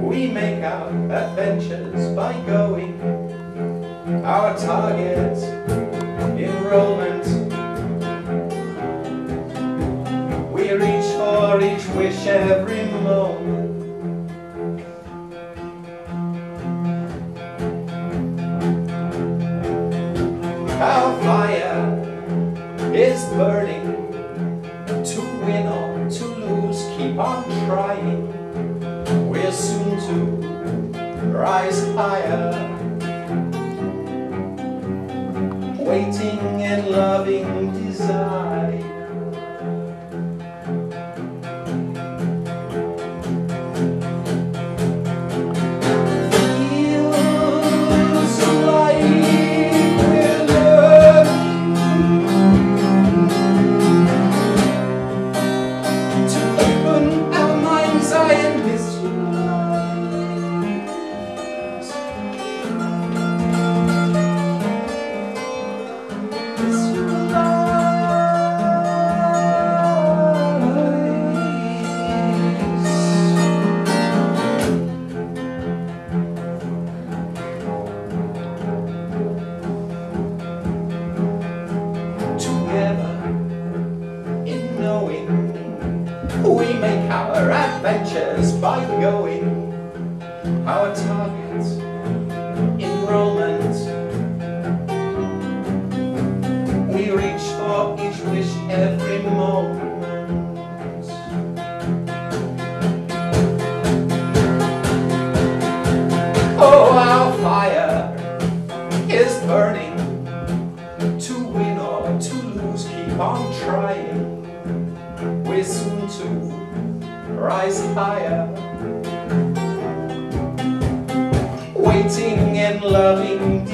We make our adventures by going. Our target enrollment. We reach for each wish every moment. Our fire is burning. To win or to lose, keep on trying. We're soon to rise higher. Waiting and loving desire. We make our adventures by going. Our target every moment. Oh, our fire is burning to win or to lose, keep on trying. We're soon to rise higher. Waiting and loving